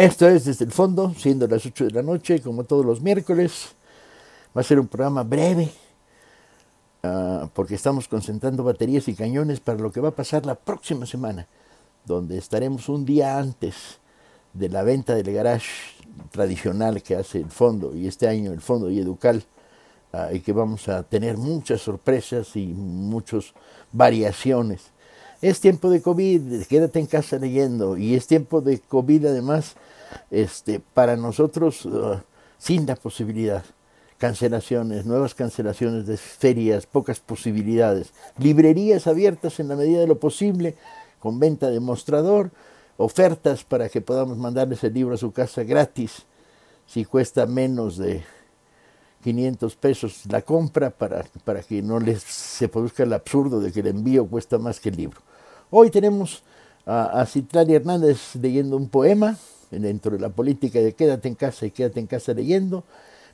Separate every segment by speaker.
Speaker 1: Esto es desde el fondo, siendo las 8 de la noche, como todos los miércoles. Va a ser un programa breve, uh, porque estamos concentrando baterías y cañones para lo que va a pasar la próxima semana, donde estaremos un día antes de la venta del garage tradicional que hace el fondo, y este año el fondo y Educal, uh, y que vamos a tener muchas sorpresas y muchas variaciones. Es tiempo de COVID, quédate en casa leyendo, y es tiempo de COVID además, este, para nosotros uh, sin la posibilidad. Cancelaciones, nuevas cancelaciones de ferias, pocas posibilidades, librerías abiertas en la medida de lo posible, con venta de mostrador, ofertas para que podamos mandarles el libro a su casa gratis, si cuesta menos de 500 pesos la compra, para, para que no les se produzca el absurdo de que el envío cuesta más que el libro. Hoy tenemos a, a Citlali Hernández leyendo un poema dentro de la política de quédate en casa y quédate en casa leyendo,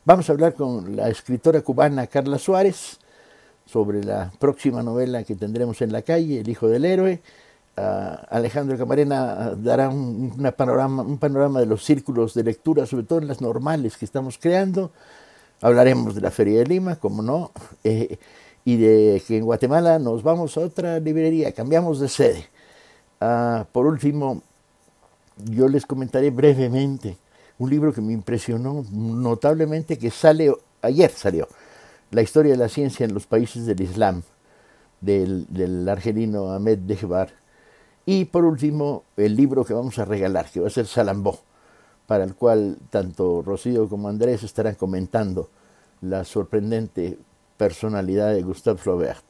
Speaker 1: Vamos a hablar con la escritora cubana Carla Suárez sobre la próxima novela que tendremos en la calle, El hijo del héroe. Uh, Alejandro Camarena dará un, una panorama, un panorama de los círculos de lectura, sobre todo en las normales que estamos creando. Hablaremos de la Feria de Lima, como no, eh, y de que en Guatemala nos vamos a otra librería, cambiamos de sede. Uh, por último, yo les comentaré brevemente un libro que me impresionó notablemente, que sale, ayer salió, La historia de la ciencia en los países del Islam, del, del argelino Ahmed Dehbar. Y por último, el libro que vamos a regalar, que va a ser Salambó, para el cual tanto Rocío como Andrés estarán comentando la sorprendente personalidad de Gustave Flaubert.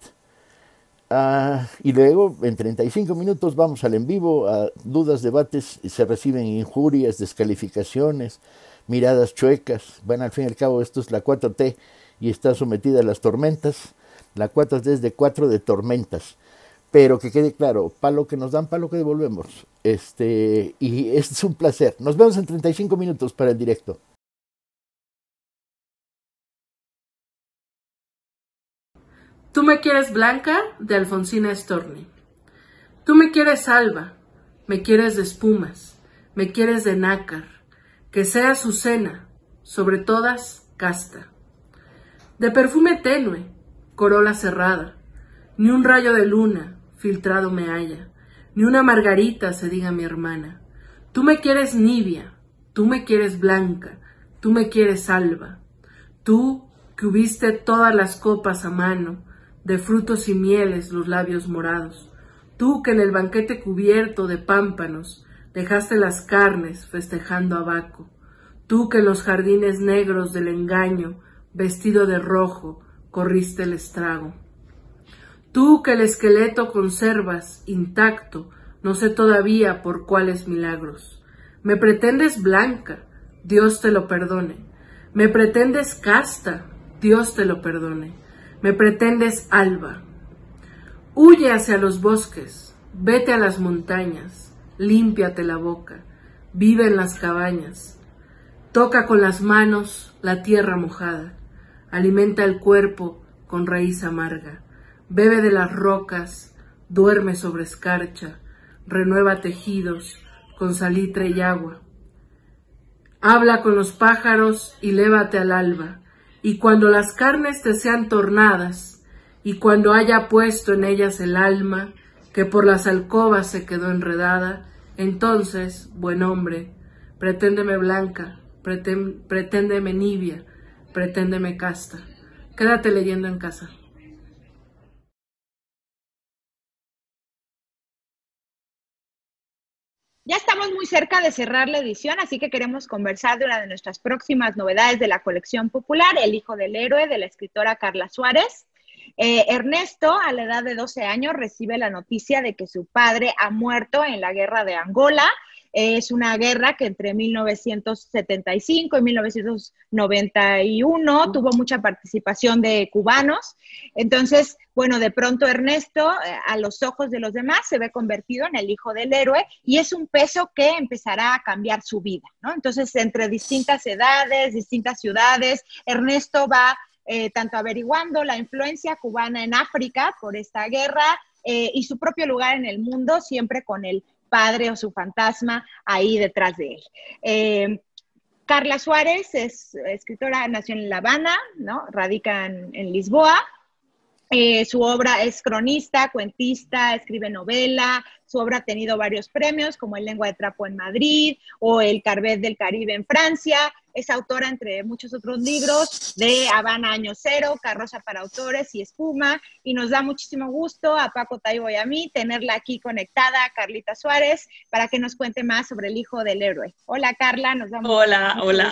Speaker 1: Ah, y luego, en 35 minutos, vamos al en vivo, a dudas, debates, y se reciben injurias, descalificaciones, miradas chuecas. Bueno, al fin y al cabo, esto es la 4T y está sometida a las tormentas. La 4T es de 4 de tormentas. Pero que quede claro, palo que nos dan, palo que devolvemos. Este, y es un placer. Nos vemos en 35 minutos para el directo.
Speaker 2: Tú me quieres blanca de Alfonsina Storni. Tú me quieres alba, me quieres de espumas, me quieres de nácar, que sea su cena, sobre todas casta. De perfume tenue, corola cerrada, ni un rayo de luna filtrado me haya, ni una margarita se diga mi hermana. Tú me quieres nibia, tú me quieres blanca, tú me quieres alba, tú que hubiste todas las copas a mano, de frutos y mieles los labios morados. Tú que en el banquete cubierto de pámpanos dejaste las carnes festejando a Baco. Tú que en los jardines negros del engaño, vestido de rojo, corriste el estrago. Tú que el esqueleto conservas intacto, no sé todavía por cuáles milagros. Me pretendes blanca, Dios te lo perdone. Me pretendes casta, Dios te lo perdone me pretendes alba. Huye hacia los bosques, vete a las montañas, límpiate la boca, vive en las cabañas, toca con las manos la tierra mojada, alimenta el cuerpo con raíz amarga, bebe de las rocas, duerme sobre escarcha, renueva tejidos con salitre y agua. Habla con los pájaros y lévate al alba, y cuando las carnes te sean tornadas, y cuando haya puesto en ellas el alma, que por las alcobas se quedó enredada, entonces, buen hombre, preténdeme blanca, preténdeme nibia, preténdeme casta. Quédate leyendo en casa.
Speaker 3: Ya estamos muy cerca de cerrar la edición, así que queremos conversar de una de nuestras próximas novedades de la colección popular, El Hijo del Héroe, de la escritora Carla Suárez. Eh, Ernesto, a la edad de 12 años, recibe la noticia de que su padre ha muerto en la guerra de Angola es una guerra que entre 1975 y 1991 tuvo mucha participación de cubanos. Entonces, bueno, de pronto Ernesto, eh, a los ojos de los demás, se ve convertido en el hijo del héroe y es un peso que empezará a cambiar su vida, ¿no? Entonces, entre distintas edades, distintas ciudades, Ernesto va eh, tanto averiguando la influencia cubana en África por esta guerra eh, y su propio lugar en el mundo, siempre con el padre o su fantasma ahí detrás de él. Eh, Carla Suárez es escritora, nació en La Habana, ¿no? Radica en, Lisboa. Eh, su obra es cronista, cuentista, escribe novela, su obra ha tenido varios premios, como el Lengua de Trapo en Madrid o el Carbet del Caribe en Francia. Es autora, entre muchos otros libros, de Habana Año Cero, Carroza para Autores y Espuma. Y nos da muchísimo gusto a Paco Taibo y a mí tenerla aquí conectada, Carlita Suárez, para que nos cuente más sobre el hijo del héroe. Hola, Carla, nos damos
Speaker 4: Hola, hola.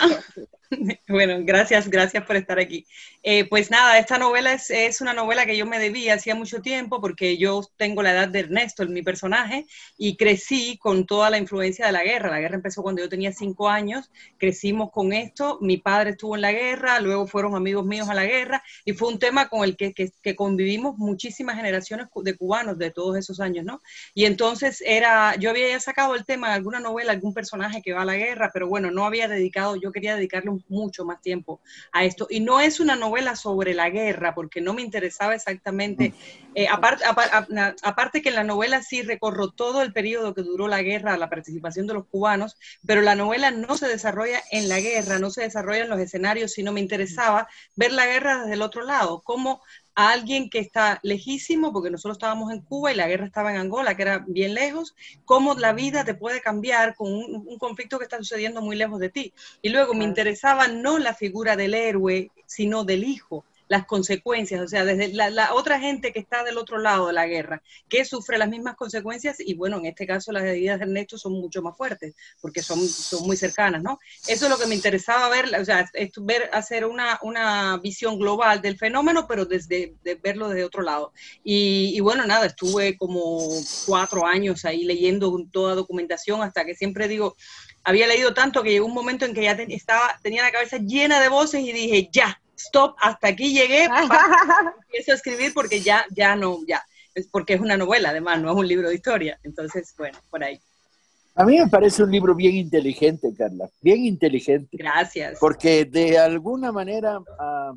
Speaker 4: Bueno, gracias, gracias por estar aquí. Eh, pues nada, esta novela es, es, una novela que yo me debí hacía mucho tiempo porque yo tengo la edad de Ernesto, mi personaje, y crecí con toda la influencia de la guerra. La guerra empezó cuando yo tenía cinco años, crecimos con esto, mi padre estuvo en la guerra, luego fueron amigos míos a la guerra, y fue un tema con el que, que, que convivimos muchísimas generaciones de cubanos de todos esos años, ¿no? Y entonces era, yo había ya sacado el tema de alguna novela, algún personaje que va a la guerra, pero bueno, no había dedicado, yo quería dedicarle mucho más tiempo a esto. Y no es una novela sobre la guerra, porque no me interesaba exactamente, mm. eh, aparte, aparte que la novela sí recorro todo el periodo que duró la guerra, la participación de los cubanos, pero la novela no se desarrolla en la guerra, no se desarrolla en los escenarios, sino me interesaba ver la guerra desde el otro lado, cómo a alguien que está lejísimo, porque nosotros estábamos en Cuba y la guerra estaba en Angola, que era bien lejos, cómo la vida te puede cambiar con un, conflicto que está sucediendo muy lejos de ti. Y luego me interesaba no la figura del héroe, sino del hijo las consecuencias, o sea, desde la, otra gente que está del otro lado de la guerra, que sufre las mismas consecuencias y bueno, en este caso las heridas de Ernesto son mucho más fuertes porque son, son muy cercanas, ¿no? Eso es lo que me interesaba ver, o sea, ver, hacer una, una visión global del fenómeno, pero desde verlo desde otro lado. Y, bueno, nada, estuve como cuatro años ahí leyendo toda documentación hasta que siempre digo, había leído tanto que llegó un momento en que ya estaba, tenía la cabeza llena de voces y dije, ya, stop, hasta aquí llegué, empiezo a escribir porque ya, ya no, ya, es porque es una novela además, no es un libro de historia, entonces, bueno, por ahí.
Speaker 5: A mí me parece un libro bien inteligente, Carla, bien inteligente.
Speaker 4: Gracias.
Speaker 5: Porque de alguna manera ah,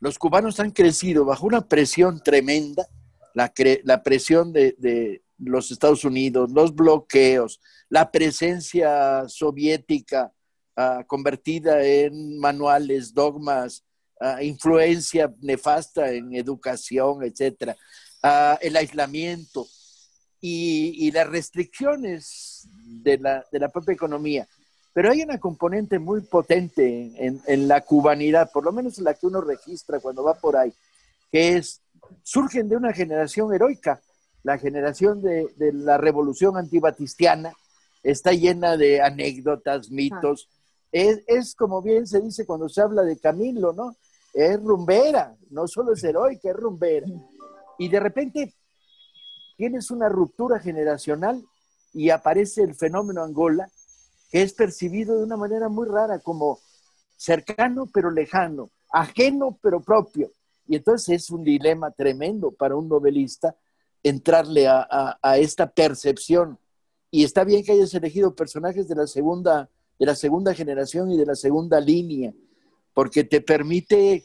Speaker 5: los cubanos han crecido bajo una presión tremenda, la, la presión de, de los Estados Unidos, los bloqueos, la presencia soviética Ah, convertida en manuales, dogmas, ah, influencia nefasta en educación, etcétera, ah, el aislamiento y, las restricciones de la, de la, propia economía. Pero hay una componente muy potente en, en, la cubanidad, por lo menos la que uno registra cuando va por ahí, que es, surgen de una generación heroica, la generación de, de la revolución antibatistiana, está llena de anécdotas, mitos, es, como bien se dice cuando se habla de Camilo, ¿no? Es rumbera, no solo es heroica, es rumbera. Y de repente tienes una ruptura generacional y aparece el fenómeno Angola, que es percibido de una manera muy rara, como cercano pero lejano, ajeno pero propio. Y entonces es un dilema tremendo para un novelista entrarle a, a esta percepción. Y está bien que hayas elegido personajes de la segunda de la segunda generación y de la segunda línea, porque te permite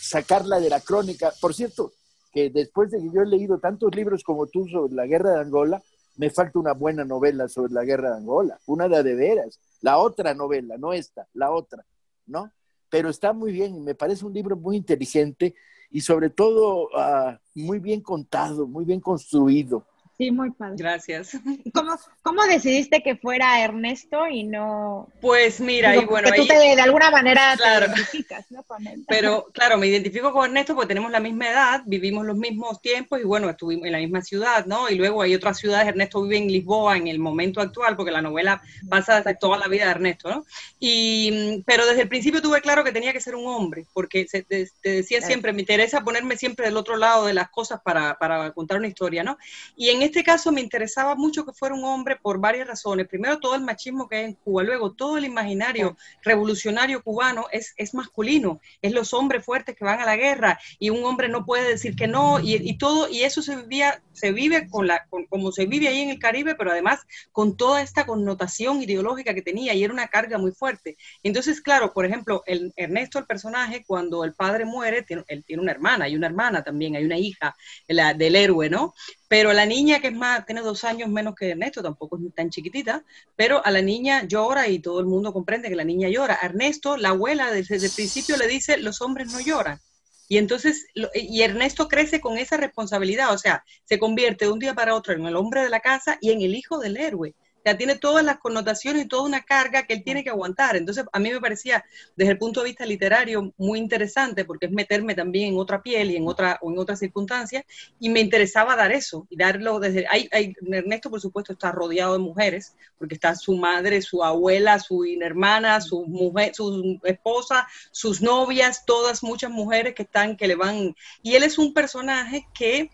Speaker 5: sacarla de la crónica. Por cierto, que después de que yo he leído tantos libros como tú sobre la guerra de Angola, me falta una buena novela sobre la guerra de Angola, una de de veras, la otra novela, no esta, la otra, ¿no? Pero está muy bien, me parece un libro muy inteligente y sobre todo ah, muy bien contado, muy bien construido.
Speaker 3: Sí, muy padre.
Speaker 4: Gracias.
Speaker 3: ¿Cómo, ¿Cómo decidiste que fuera Ernesto y no...?
Speaker 4: Pues mira, y bueno...
Speaker 3: Que tú te, de alguna manera te identificas, ¿no?
Speaker 4: Pero claro, me identifico con Ernesto porque tenemos la misma edad, vivimos los mismos tiempos y bueno, estuvimos en la misma ciudad, ¿no? Y luego hay otras ciudades, Ernesto vive en Lisboa en el momento actual porque la novela pasa desde toda la vida de Ernesto, ¿no? Y, pero desde el principio tuve claro que tenía que ser un hombre, porque te, decía siempre, me interesa ponerme siempre del otro lado de las cosas para, para contar una historia, ¿no? Y en este caso me interesaba mucho que fuera un hombre por varias razones. Primero, todo el machismo que hay en Cuba. Luego, todo el imaginario revolucionario cubano es, es masculino. Es los hombres fuertes que van a la guerra y un hombre no puede decir que no. Y, todo, y eso se vivía, se vive con la, como se vive ahí en el Caribe, pero además con toda esta connotación ideológica que tenía y era una carga muy fuerte. Entonces, claro, por ejemplo, el, Ernesto, el personaje, cuando el padre muere, él tiene una hermana, hay una hermana también, hay una hija la, del héroe, ¿no? Pero la niña que es más, tiene dos años menos que Ernesto, tampoco es tan chiquitita, pero a la niña llora y todo el mundo comprende que la niña llora. Ernesto, la abuela desde el principio le dice, los hombres no lloran. Y entonces, y Ernesto crece con esa responsabilidad, o sea, se convierte de un día para otro en el hombre de la casa y en el hijo del héroe sea, tiene todas las connotaciones y toda una carga que él tiene que aguantar. Entonces, a mí me parecía, desde el punto de vista literario, muy interesante, porque es meterme también en otra piel y en otra o en otras circunstancias, y me interesaba dar eso, y darlo desde... Hay, Ernesto, por supuesto, está rodeado de mujeres, porque está su madre, su abuela, su hermana, su mujer, su esposa, sus novias, todas, muchas mujeres que están, que le van... Y él es un personaje que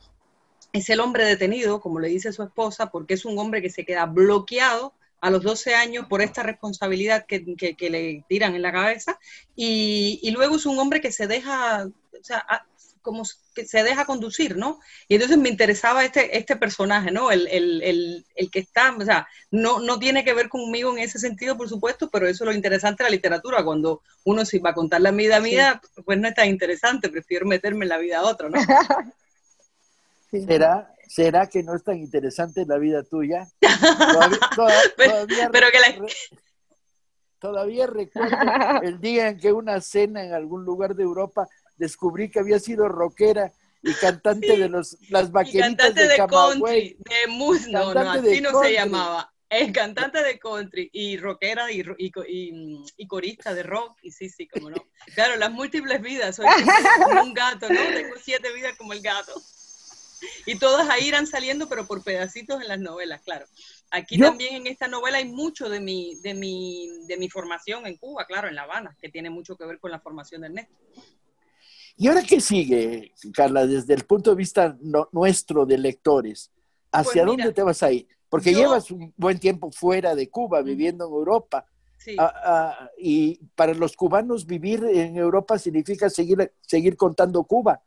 Speaker 4: es el hombre detenido, como le dice su esposa, porque es un hombre que se queda bloqueado a los 12 años por esta responsabilidad que, le tiran en la cabeza, y, luego es un hombre que se deja, o sea, como que se deja conducir, ¿no? Y entonces me interesaba este, este personaje, ¿no? El, el, que está, o sea, no, no tiene que ver conmigo en ese sentido, por supuesto, pero eso es lo interesante de la literatura, cuando uno se va a contar la vida mía, pues no es tan interesante, prefiero meterme en la vida de otro, ¿no?
Speaker 5: ¿Será, ¿Será que no es tan interesante la vida tuya?
Speaker 4: Todavía, pero, que la...
Speaker 5: todavía recuerdo el día en que una cena en algún lugar de Europa descubrí que había sido rockera y cantante de los las vaqueritas
Speaker 4: de, de country, de mus, no, así no se llamaba. Es cantante de country y rockera y, y, y, corista de rock, y sí, sí, como no. Claro, las múltiples vidas, soy como un gato, ¿no? Tengo siete vidas como el gato y todas ahí irán saliendo, pero por pedacitos en las novelas, claro. Aquí también en esta novela hay mucho de mi, de, mi, de mi formación en Cuba, claro, en La Habana, que tiene mucho que ver con la formación de Ernesto.
Speaker 5: ¿Y ahora qué sigue, Carla, desde el punto de vista nuestro de lectores? ¿Hacia pues dónde te vas a ir? Porque llevas un buen tiempo fuera de Cuba, viviendo en Europa. Sí. Ah, ah, y para los cubanos vivir en Europa significa seguir, seguir contando Cuba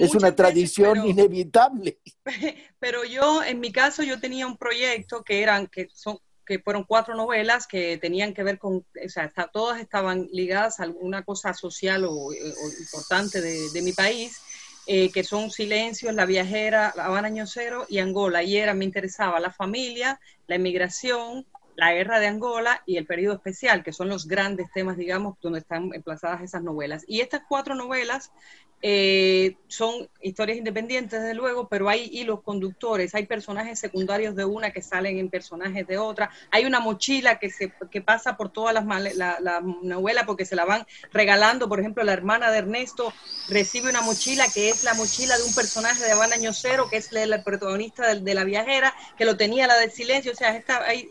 Speaker 5: es una tradición inevitable.
Speaker 4: Pero yo, en mi caso, yo tenía un proyecto que eran, que son, que fueron cuatro novelas que tenían que ver con, o sea, todas estaban ligadas a alguna cosa social o, importante de, mi país, eh, que son Silencios, La Viajera, La Habana Año Cero y Angola. Y era, me interesaba la familia, la emigración, la guerra de Angola y el periodo especial, que son los grandes temas, digamos, donde están emplazadas esas novelas. Y estas cuatro novelas eh, son historias independientes, desde luego, pero hay hilos conductores, hay personajes secundarios de una que salen en personajes de otra, hay una mochila que, se, que pasa por todas las la, la novelas porque se la van regalando, por ejemplo, la hermana de Ernesto recibe una mochila que es la mochila de un personaje de Habana Año Cero, que es el, protagonista de, la viajera, que lo tenía la de silencio, o sea, está ahí,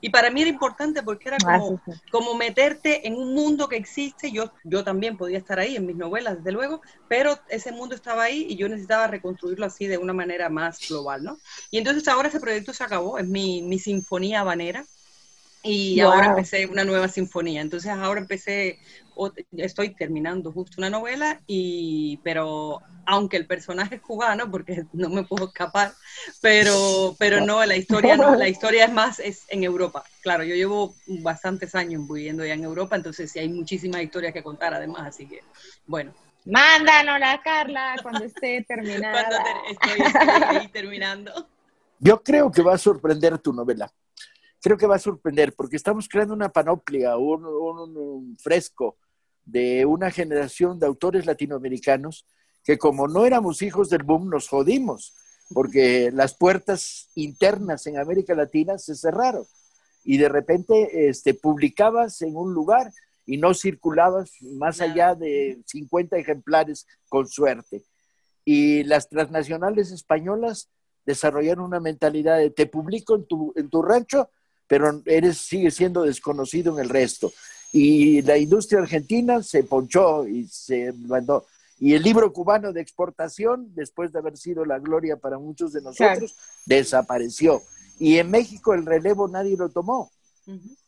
Speaker 4: y, y, para mí era importante porque era ah, como, como meterte en un mundo que existe, yo, yo también podía estar ahí en mis novelas, desde luego, pero ese mundo estaba ahí y yo necesitaba reconstruirlo así de una manera más global, ¿no? Y entonces ahora ese proyecto se acabó, es mi, mi sinfonía habanera, y ahora empecé una nueva sinfonía. Entonces ahora empecé, estoy terminando justo una novela, y, pero aunque el personaje es cubano, porque no me puedo escapar, pero, pero no, la historia no, la historia es más es en Europa. Claro, yo llevo bastantes años viviendo ya en Europa, entonces sí hay muchísimas historias que contar además, así que bueno,
Speaker 3: Mándanosla, Carla, cuando esté terminada.
Speaker 4: cuando estoy, ahí terminando.
Speaker 5: Yo creo que va a sorprender tu novela. Creo que va a sorprender porque estamos creando una panoplia, un, fresco de una generación de autores latinoamericanos que como no éramos hijos del boom, nos jodimos, porque las puertas internas en América Latina se cerraron y de repente este, publicabas en un lugar y no circulabas más allá de 50 ejemplares con suerte. Y las transnacionales españolas desarrollaron una mentalidad de te publico en tu, en tu rancho, pero eres, sigue siendo desconocido en el resto. Y la industria argentina se ponchó y se mandó. Y el libro cubano de exportación, después de haber sido la gloria para muchos de nosotros, desapareció. Y en México el relevo nadie lo tomó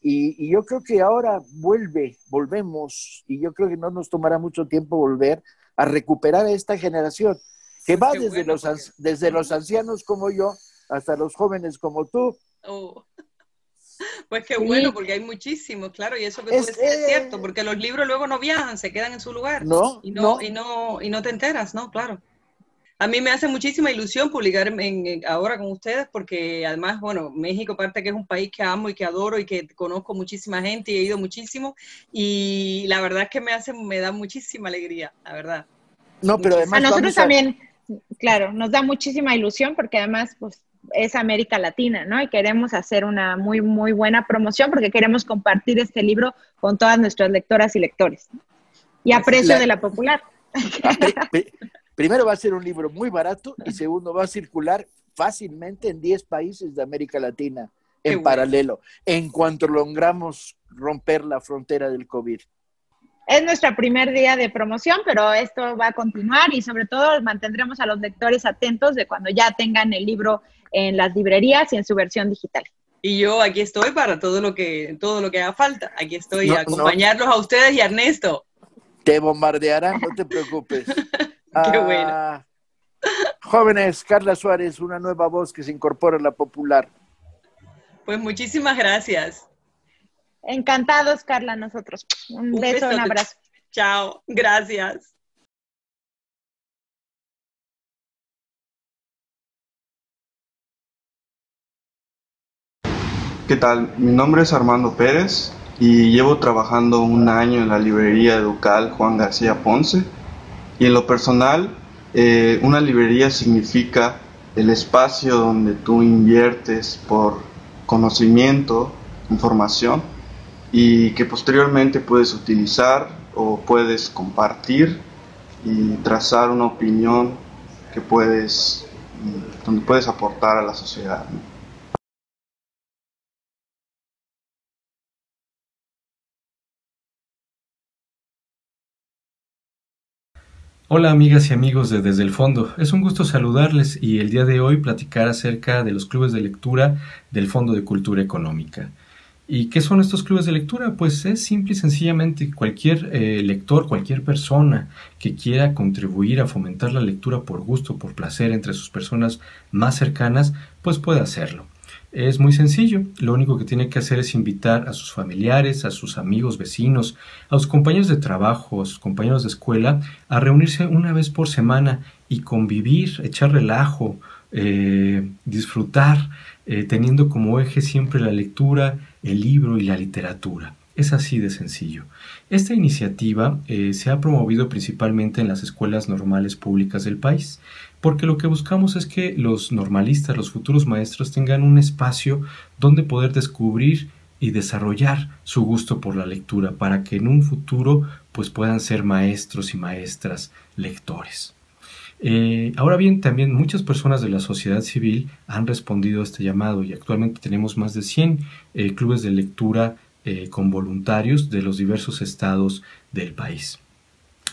Speaker 5: y, yo creo que ahora vuelve, volvemos, y yo creo que no nos tomará mucho tiempo volver a recuperar a esta generación, que va desde, los, desde los ancianos como yo hasta los jóvenes como tú.
Speaker 4: Oh. Pues qué bueno, porque hay muchísimos, claro, y eso que es, es cierto, porque los libros luego no viajan, se quedan en su lugar.
Speaker 5: No,
Speaker 4: y no, Y no, y no te enteras, ¿no? Claro. A mí me hace muchísima ilusión publicar en, ahora con ustedes porque además, bueno, México aparte que es un país que amo y que adoro y que conozco muchísima gente y he ido muchísimo y la verdad es que me hace, me da muchísima alegría, la verdad.
Speaker 3: No, pero además... A nosotros también, claro, nos da muchísima ilusión porque además, pues es América Latina, ¿no? Y queremos hacer una muy, muy buena promoción porque queremos compartir este libro con todas nuestras lectoras y lectores. Y a precio de la popular.
Speaker 1: Primero va a ser un libro muy barato y segundo va a circular fácilmente en 10 países de América Latina en paralelo, en cuanto logramos romper la frontera del COVID.
Speaker 3: Es nuestro primer día de promoción, pero esto va a continuar y sobre todo mantendremos a los lectores atentos de cuando ya tengan el libro en las librerías y en su versión digital.
Speaker 4: Y yo aquí estoy para todo lo que, todo lo que haga falta. Aquí estoy a acompañarlos a ustedes y a Ernesto.
Speaker 1: Te bombardearán, no te preocupes.
Speaker 4: Qué bueno. Ah,
Speaker 1: jóvenes, Carla Suárez, una nueva voz que se incorpora a la popular.
Speaker 4: Pues muchísimas gracias.
Speaker 3: Encantados, Carla, nosotros. Un, beso, un abrazo.
Speaker 4: Chao, gracias.
Speaker 6: ¿Qué tal? Mi nombre es Armando Pérez y llevo trabajando un año en la librería Educal Juan García Ponce. Y en lo personal, eh, una librería significa el espacio donde tú inviertes por conocimiento, información y que posteriormente puedes utilizar o puedes compartir y trazar una opinión que puedes, donde puedes aportar a la sociedad.
Speaker 7: Hola amigas y amigos de Desde el Fondo, es un gusto saludarles y el día de hoy platicar acerca de los clubes de lectura del Fondo de Cultura Económica. ¿Y qué son estos clubes de lectura? Pues es simple y sencillamente cualquier eh, lector, cualquier persona que quiera contribuir a fomentar la lectura por gusto, por placer entre sus personas más cercanas, pues puede hacerlo. Es muy sencillo, lo único que tiene que hacer es invitar a sus familiares, a sus amigos, vecinos, a sus compañeros de trabajo, a sus compañeros de escuela, a reunirse una vez por semana y convivir, echar relajo, eh, disfrutar, eh, teniendo como eje siempre la lectura, el libro y la literatura. Es así de sencillo. Esta iniciativa eh, se ha promovido principalmente en las escuelas normales públicas del país porque lo que buscamos es que los normalistas, los futuros maestros, tengan un espacio donde poder descubrir y desarrollar su gusto por la lectura para que en un futuro pues puedan ser maestros y maestras lectores. Eh, ahora bien, también muchas personas de la sociedad civil han respondido a este llamado y actualmente tenemos más de 100 eh, clubes de lectura eh, con voluntarios de los diversos estados del país.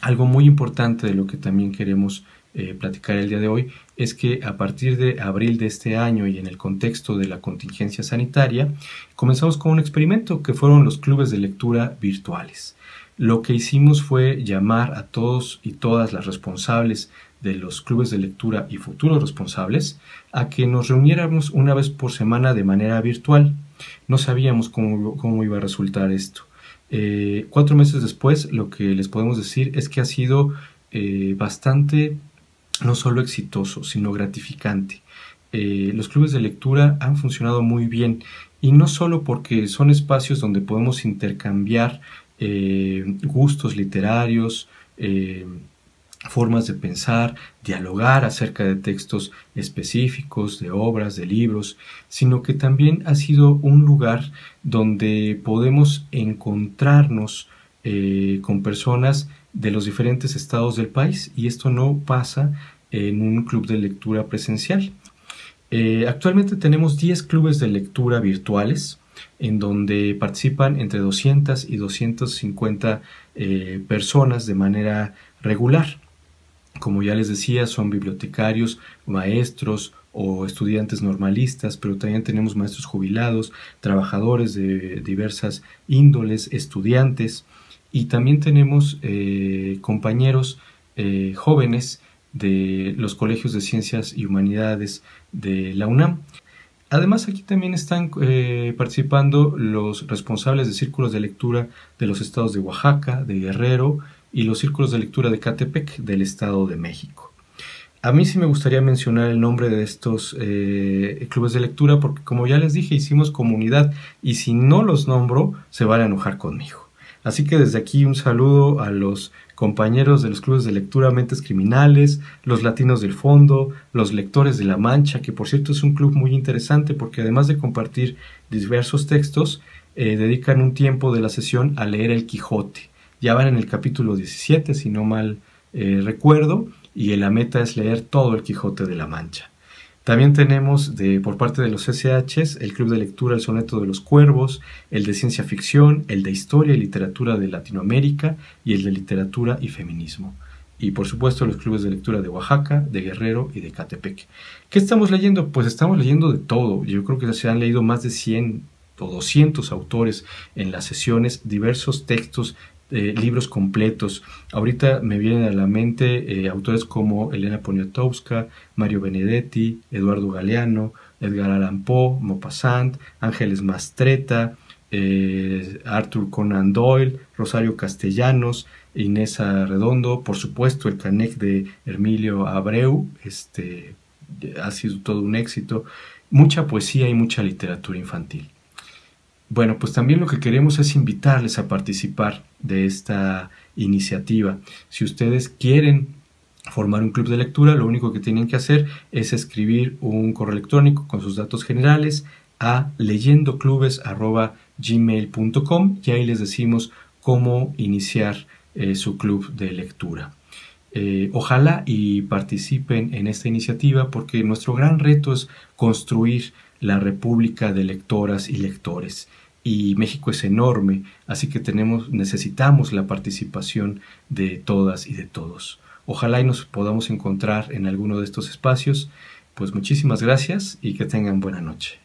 Speaker 7: Algo muy importante de lo que también queremos eh, platicar el día de hoy es que a partir de abril de este año y en el contexto de la contingencia sanitaria, comenzamos con un experimento que fueron los clubes de lectura virtuales. Lo que hicimos fue llamar a todos y todas las responsables de los clubes de lectura y futuros responsables a que nos reuniéramos una vez por semana de manera virtual. No sabíamos cómo, iba a resultar esto. Eh, cuatro meses después, lo que les podemos decir es que ha sido eh, bastante no solo exitoso, sino gratificante. Eh, los clubes de lectura han funcionado muy bien y no solo porque son espacios donde podemos intercambiar eh, gustos literarios, eh, formas de pensar, dialogar acerca de textos específicos, de obras, de libros, sino que también ha sido un lugar donde podemos encontrarnos con personas de los diferentes estados del país y esto no pasa en un club de lectura presencial. Eh, actualmente tenemos 10 clubes de lectura virtuales en donde participan entre 200 y 250 eh, personas de manera regular. Como ya les decía, son bibliotecarios, maestros o estudiantes normalistas, pero también tenemos maestros jubilados, trabajadores de diversas índoles, estudiantes y también tenemos eh, compañeros eh, jóvenes de los colegios de ciencias y humanidades de la UNAM. Además, aquí también están eh, participando los responsables de círculos de lectura de los estados de Oaxaca, de Guerrero y los círculos de lectura de Catepec del Estado de México. A mí sí me gustaría mencionar el nombre de estos clubes de lectura porque como ya les dije, hicimos comunidad y si no los nombro, se van a enojar conmigo. Así que desde aquí un saludo a los compañeros de los clubes de lectura Mentes Criminales, los Latinos del Fondo, los Lectores de la Mancha, que por cierto es un club muy interesante porque además de compartir diversos textos, eh, dedican un tiempo de la sesión a leer el Quijote. Ya van en el capítulo 17, si no mal eh, recuerdo, y la meta es leer todo el Quijote de la Mancha. También tenemos de, por parte de los SHs el Club de Lectura El Soneto de los Cuervos, el de Ciencia Ficción, el de Historia y Literatura de Latinoamérica y el de Literatura y Feminismo. Y por supuesto los clubes de lectura de Oaxaca, de Guerrero y de Catepec. ¿Qué estamos leyendo? Pues estamos leyendo de todo. Yo creo que se han leído más de 100 o 200 autores en las sesiones, diversos textos eh, libros completos. Ahorita me vienen a la mente eh, autores como Elena Poniatowska, Mario Benedetti, Eduardo Galeano, Edgar Allan Poe, Maupassant, Ángeles Mastreta, eh, Arthur Conan Doyle, Rosario Castellanos, Inés Redondo, por supuesto el Canec de Emilio Abreu, este, ha sido todo un éxito, mucha poesía y mucha literatura infantil. Bueno, pues también lo que queremos es invitarles a participar de esta iniciativa. Si ustedes quieren formar un club de lectura, lo único que tienen que hacer es escribir un correo electrónico con sus datos generales a leyendoclubes.gmail.com y ahí les decimos cómo iniciar eh, su club de lectura. Eh, ojalá y participen en esta iniciativa porque nuestro gran reto es construir la República de Lectoras y Lectores y México es enorme, así que tenemos, necesitamos la participación de todas y de todos. Ojalá y nos podamos encontrar en alguno de estos espacios. Pues muchísimas gracias y que tengan buena noche.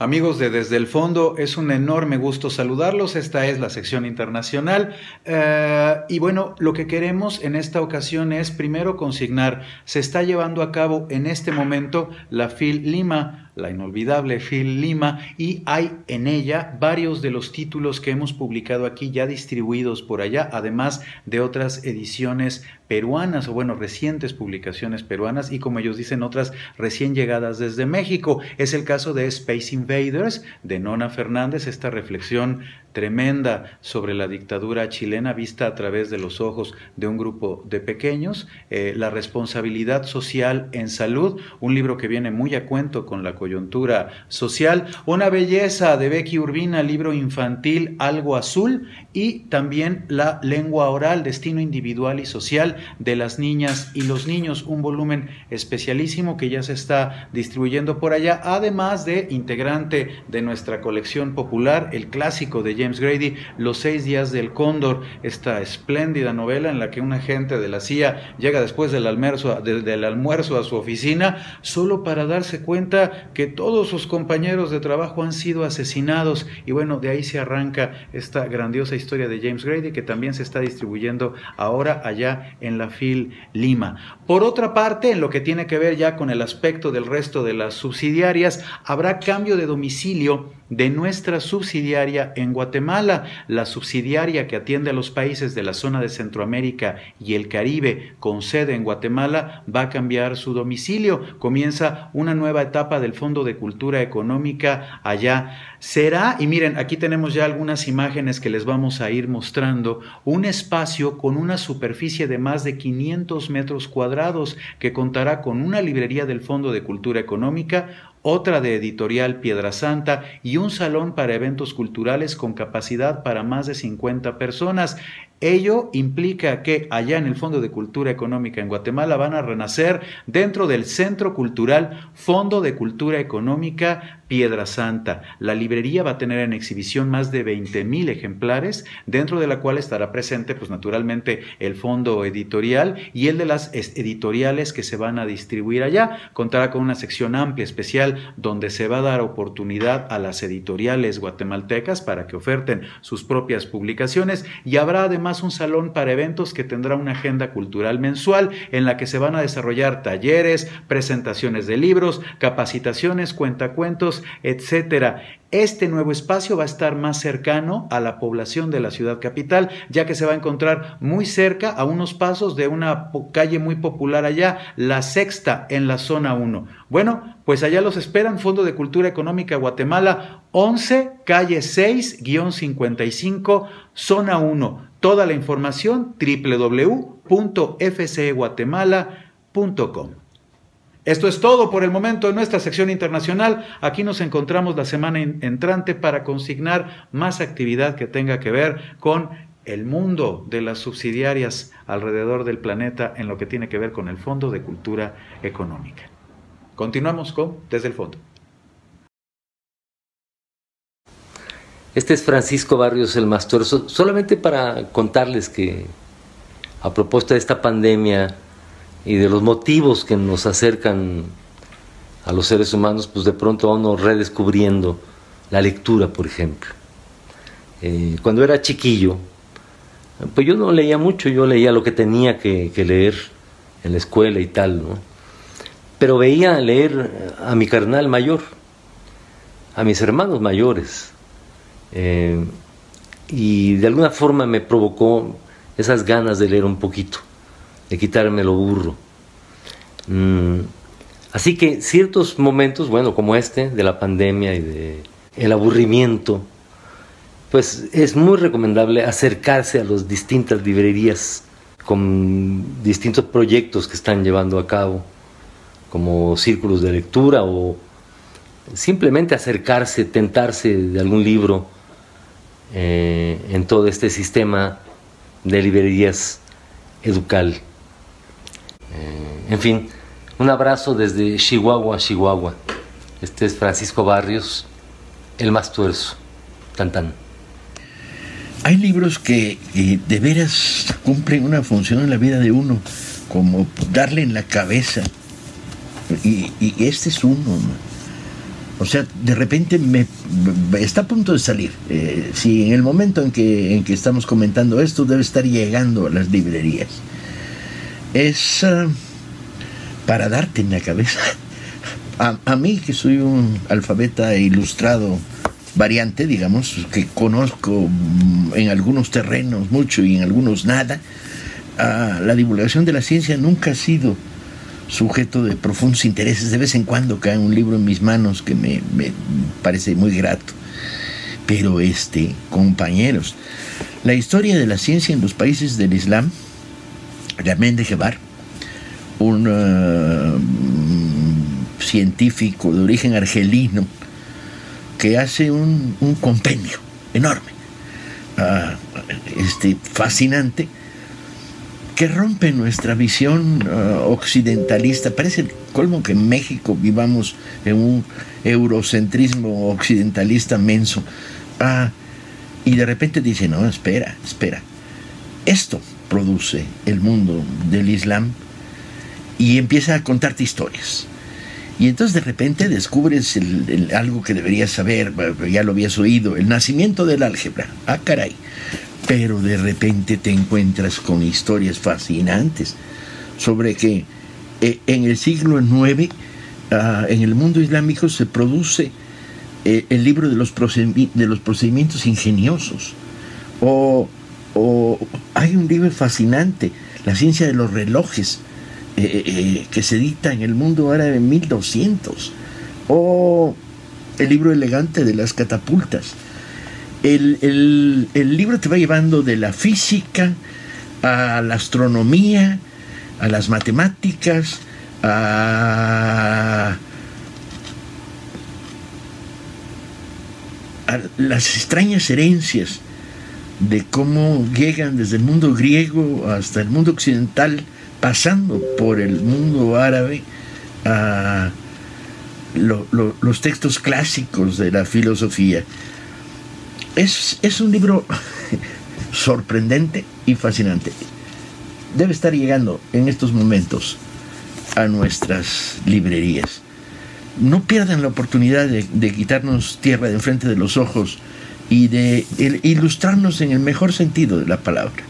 Speaker 8: Amigos de Desde el Fondo, es un enorme gusto saludarlos. Esta es la sección internacional. Eh, y bueno, lo que queremos en esta ocasión es primero consignar, se está llevando a cabo en este momento la FIL Lima, la inolvidable Phil Lima, y hay en ella varios de los títulos que hemos publicado aquí ya distribuidos por allá, además de otras ediciones peruanas, o bueno, recientes publicaciones peruanas, y como ellos dicen, otras recién llegadas desde México. Es el caso de Space Invaders, de Nona Fernández, esta reflexión tremenda sobre la dictadura chilena vista a través de los ojos de un grupo de pequeños, eh, La responsabilidad social en salud, un libro que viene muy a cuento con la coyuntura social, Una belleza de Becky Urbina, libro infantil Algo Azul y también La lengua oral, destino individual y social de las niñas y los niños, un volumen especialísimo que ya se está distribuyendo por allá, además de integrante de nuestra colección popular, el clásico de James Grady, Los seis días del cóndor, esta espléndida novela en la que un agente de la CIA llega después del almuerzo, del almuerzo a su oficina solo para darse cuenta que todos sus compañeros de trabajo han sido asesinados y bueno, de ahí se arranca esta grandiosa historia de James Grady que también se está distribuyendo ahora allá en la FIL Lima. Por otra parte, en lo que tiene que ver ya con el aspecto del resto de las subsidiarias, habrá cambio de domicilio de nuestra subsidiaria en Guatemala, la subsidiaria que atiende a los países de la zona de Centroamérica y el Caribe con sede en Guatemala, va a cambiar su domicilio. Comienza una nueva etapa del Fondo de Cultura Económica allá. Será, y miren, aquí tenemos ya algunas imágenes que les vamos a ir mostrando, un espacio con una superficie de más de 500 metros cuadrados que contará con una librería del Fondo de Cultura Económica, otra de editorial Piedra Santa y un salón para eventos culturales con capacidad para más de 50 personas. Ello implica que allá en el Fondo de Cultura Económica en Guatemala van a renacer dentro del Centro Cultural Fondo de Cultura Económica Piedra Santa. La librería va a tener en exhibición más de 20 mil ejemplares, dentro de la cual estará presente, pues naturalmente, el fondo editorial y el de las editoriales que se van a distribuir allá. Contará con una sección amplia, especial, donde se va a dar oportunidad a las editoriales guatemaltecas para que oferten sus propias publicaciones y habrá además un salón para eventos que tendrá una agenda cultural mensual en la que se van a desarrollar talleres, presentaciones de libros, capacitaciones, cuentacuentos, etcétera. Este nuevo espacio va a estar más cercano a la población de la ciudad capital, ya que se va a encontrar muy cerca, a unos pasos de una calle muy popular allá, la sexta en la zona 1. Bueno, pues allá los esperan, Fondo de Cultura Económica Guatemala, 11, calle 6-55, zona 1. Toda la información www.fceguatemala.com. Esto es todo por el momento en nuestra sección internacional. Aquí nos encontramos la semana entrante para consignar más actividad que tenga que ver con el mundo de las subsidiarias alrededor del planeta en lo que tiene que ver con el Fondo de Cultura Económica. Continuamos con Desde el Fondo.
Speaker 9: Este es Francisco Barrios el Mastuerzo, solamente para contarles que a propósito de esta pandemia y de los motivos que nos acercan a los seres humanos, pues de pronto vamos redescubriendo la lectura, por ejemplo. Eh, cuando era chiquillo, pues yo no leía mucho, yo leía lo que tenía que, leer en la escuela y tal, ¿no? Pero veía leer a mi carnal mayor, a mis hermanos mayores, eh, y de alguna forma me provocó esas ganas de leer un poquito de quitarme lo burro. Mm, así que ciertos momentos, bueno, como este, de la pandemia y de el aburrimiento, pues es muy recomendable acercarse a las distintas librerías con distintos proyectos que están llevando a cabo, como círculos de lectura o simplemente acercarse, tentarse de algún libro eh, en todo este sistema de librerías educal. Eh, en fin, un abrazo desde Chihuahua, Chihuahua. Este es Francisco Barrios, el más tuerzo. Tan.
Speaker 1: Hay libros que, de veras cumplen una función en la vida de uno, como darle en la cabeza. Y, este es uno. O sea, de repente me, está a punto de salir. Eh, si en el momento en que, en que estamos comentando esto debe estar llegando a las librerías es ah, para darte en la cabeza. A, mí, que soy un alfabeta ilustrado variante, digamos, que conozco mm, en algunos terrenos mucho y en algunos nada, ah, la divulgación de la ciencia nunca ha sido sujeto de profundos intereses. De vez en cuando cae un libro en mis manos que me, parece muy grato. Pero este, compañeros, la historia de la ciencia en los países del Islam Ramén de Gebar, un uh, científico de origen argelino que hace un, compendio enorme, uh, este, fascinante, que rompe nuestra visión uh, occidentalista. Parece el colmo que en México vivamos en un eurocentrismo occidentalista menso. y de repente dice, no, espera, espera. Esto produce el mundo del Islam y empieza a contarte historias. Y entonces de repente descubres algo que deberías saber, ya lo habías oído, el nacimiento del álgebra. Ah, caray. Pero de repente te encuentras con historias fascinantes sobre que eh, en el siglo IX, ah, en el mundo islámico, se produce eh, el libro de los, procedimientos ingeniosos. O hay un libro fascinante, La ciencia de los relojes, eh, que se edita en el mundo árabe en 1200. O el libro elegante de las catapultas. El, libro te va llevando de la física a la astronomía, a las matemáticas, a, a las extrañas herencias de cómo llegan desde el mundo griego hasta el mundo occidental, pasando por el mundo árabe, a los textos clásicos de la filosofía. Es, es un libro sorprendente y fascinante. Debe estar llegando en estos momentos a nuestras librerías. No pierdan la oportunidad de, quitarnos tierra de enfrente de los ojos y de ilustrarnos en el mejor sentido de la palabra.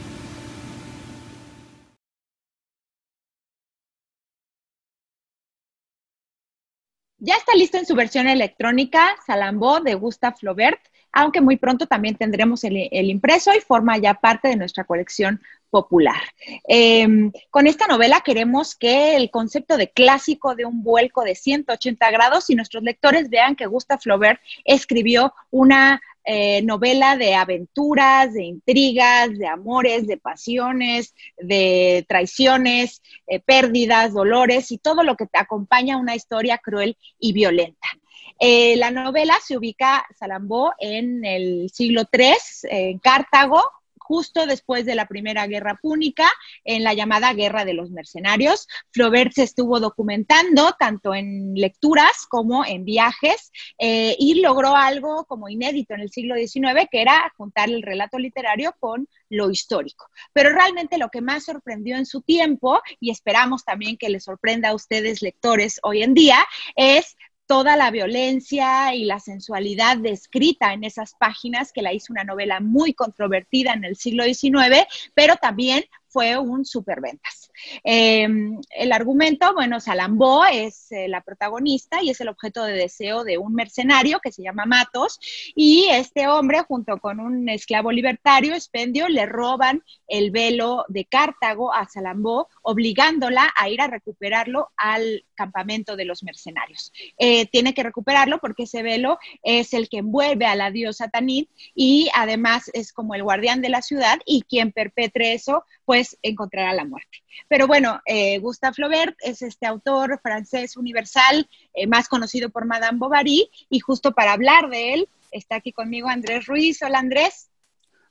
Speaker 3: Ya está lista en su versión electrónica Salambó de Gustave Flaubert aunque muy pronto también tendremos el, impreso y forma ya parte de nuestra colección popular. Em, con esta novela queremos que el concepto de clásico de un vuelco de 180 grados y nuestros lectores vean que Gustave Flaubert escribió una eh, novela de aventuras, de intrigas, de amores, de pasiones, de traiciones, eh, pérdidas, dolores y todo lo que te acompaña a una historia cruel y violenta. Eh, la novela se ubica, Salambó, en el siglo III, en Cartago, justo después de la Primera Guerra Púnica, en la llamada Guerra de los Mercenarios. Flaubert se estuvo documentando tanto en lecturas como en viajes eh, y logró algo como inédito en el siglo XIX, que era juntar el relato literario con lo histórico. Pero realmente lo que más sorprendió en su tiempo, y esperamos también que le sorprenda a ustedes lectores hoy en día, es toda la violencia y la sensualidad descrita en esas páginas, que la hizo una novela muy controvertida en el siglo XIX, pero también fue un superventas. Em, el argumento, bueno, Salambó es eh, la protagonista y es el objeto de deseo de un mercenario que se llama Matos y este hombre junto con un esclavo libertario, Expendio, le roban el velo de Cartago a Salambó, obligándola a ir a recuperarlo al campamento de los mercenarios. Eh, tiene que recuperarlo porque ese velo es el que envuelve a la diosa Tanit y además es como el guardián de la ciudad y quien perpetre eso, pues encontrará la muerte. Pero bueno, eh, Gustave Flaubert es este autor francés universal, eh, más conocido por Madame Bovary, y justo para hablar de él está aquí conmigo Andrés Ruiz. Hola Andrés.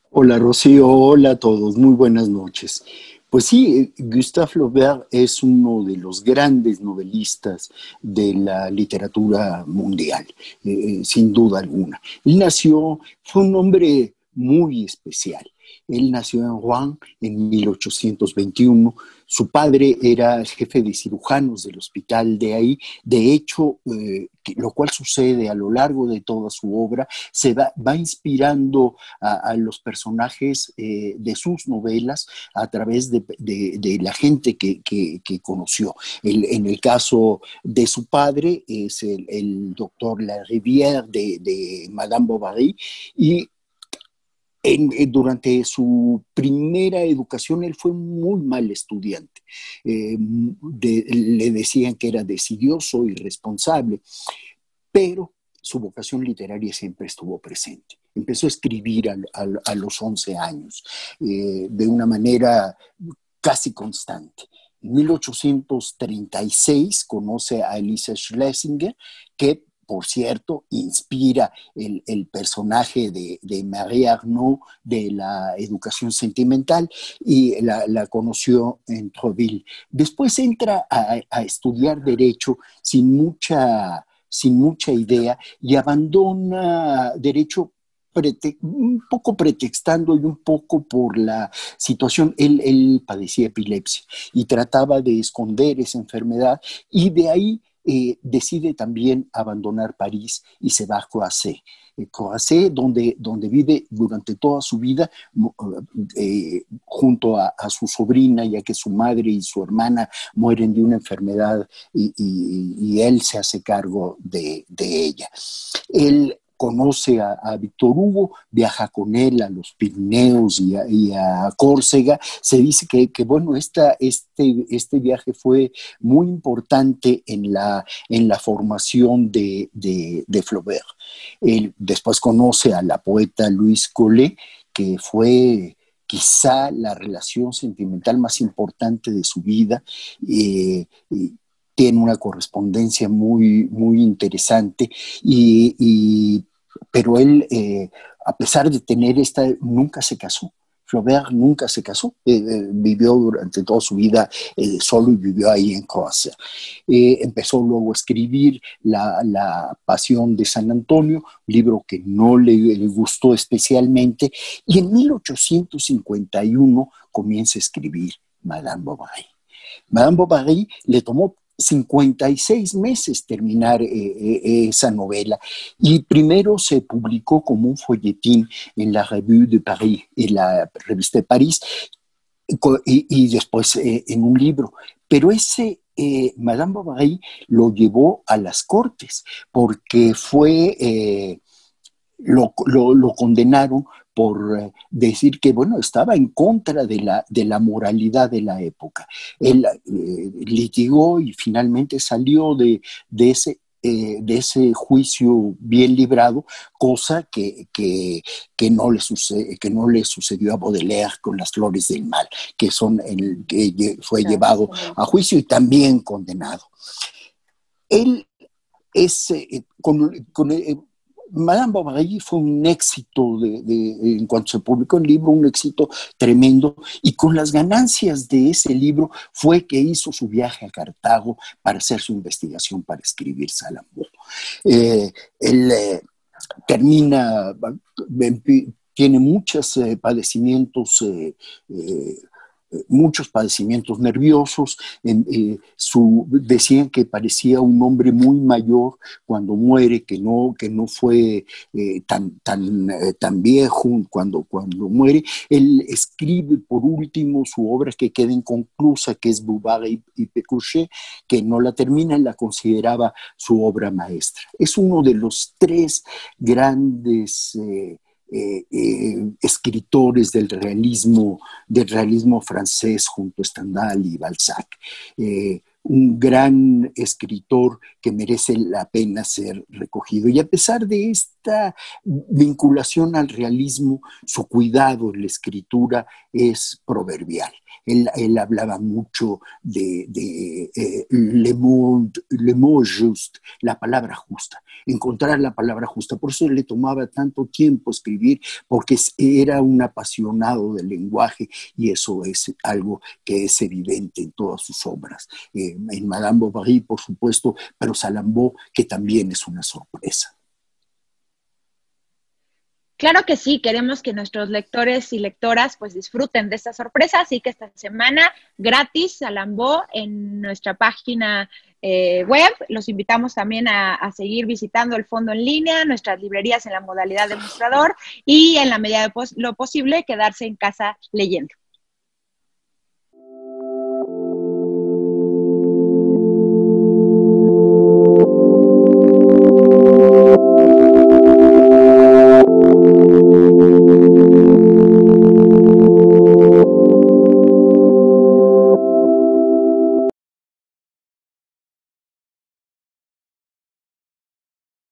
Speaker 10: Hola Rocío, hola a todos, muy buenas noches. Pues sí, Gustave Flaubert es uno de los grandes novelistas de la literatura mundial, eh, sin duda alguna. Él nació, fue un hombre muy especial. Él nació en Rouen en 1821. Su padre era jefe de cirujanos del hospital de ahí. De hecho, eh, lo cual sucede a lo largo de toda su obra, se va, inspirando a, los personajes eh, de sus novelas a través de, la gente que, conoció. en el caso de su padre es el, doctor La Rivière de, de Madame Bovary y durante su primera educación él fue muy mal estudiante. Eh, le decían que era decidioso, irresponsable, pero su vocación literaria siempre estuvo presente. Empezó a escribir a, los 11 años eh, de una manera casi constante. En 1836 conoce a Elisa Schlesinger, que por cierto, inspira el, personaje de, Marie Arnaud de la educación sentimental y la, conoció en Troville. Después entra a, estudiar derecho sin mucha, sin mucha idea y abandona derecho un poco pretextando y un poco por la situación, él, él, padecía epilepsia y trataba de esconder esa enfermedad y de ahí eh, decide también abandonar París y se va a Croacia. Eh, donde, donde vive durante toda su vida eh, junto a, su sobrina, ya que su madre y su hermana mueren de una enfermedad y, él se hace cargo de, ella. Conoce a, Víctor Hugo, viaja con él a los Pirineos y a, Córcega. Se dice que, bueno, este, este viaje fue muy importante en la, en la formación de, de, Flaubert. Él después conoce a la poeta Luis Collet, que fue quizá la relación sentimental más importante de su vida. Eh, tiene una correspondencia muy, muy interesante, y, pero él, eh, a pesar de tener esta, nunca se casó. Flaubert nunca se casó, eh, eh, vivió durante toda su vida solo y vivió ahí en Croacia. empezó luego a escribir la, Pasión de San Antonio, libro que no le, le, gustó especialmente, y en 1851 comienza a escribir Madame Bovary. Madame Bovary le tomó 56 meses terminar eh, eh, esa novela. Y primero se publicó como un folletín en la Revue de Paris, en la revista de París, y, después eh, en un libro. Pero ese, eh, Madame Bovary lo llevó a las cortes porque fue, eh, lo, condenaron por eh, decir que, bueno, estaba en contra de la, de la moralidad de la época. Él litigó y finalmente salió de, de ese eh, de ese juicio bien librado, cosa que, no le sucede, que no le sucedió a Baudelaire con las flores del mal, que, son el, que fue llevado a juicio y también condenado. Él es, eh, con, eh, Madame Bovary fue un éxito en cuanto se publicó el libro, un éxito tremendo, y con las ganancias de ese libro fue que hizo su viaje a Cartago para hacer su investigación para escribir Salambo. Eh, él eh, termina, tiene muchos eh, padecimientos muchos padecimientos nerviosos, eh, su, decían que parecía un hombre muy mayor cuando muere, que no, que no fue eh, tan, tan, eh, tan viejo cuando, cuando muere. Él escribe por último su obra que queda inconclusa, que es Bouvard y, y que no la termina la consideraba su obra maestra. Es uno de los tres grandes... eh, escritores del realismo, del realismo francés junto a Stendhal y Balzac. Eh, un gran escritor que merece la pena ser recogido. Y a pesar de esta vinculación al realismo, su cuidado en la escritura es proverbial. Él, hablaba mucho de, le, mot, le mot juste, la palabra justa encontrar la palabra justa. Por eso le tomaba tanto tiempo escribir, porque era un apasionado del lenguaje y eso es algo que es evidente en todas sus obras. Eh, en Madame Bovary, por supuesto, pero Salambó, que también es una sorpresa.
Speaker 3: Claro que sí, queremos que nuestros lectores y lectoras pues disfruten de esta sorpresa, así que esta semana gratis Salambó en nuestra página eh, web. Los invitamos también a, seguir visitando el fondo en línea, nuestras librerías en la modalidad de mostrador y en la medida de lo posible quedarse en casa leyendo.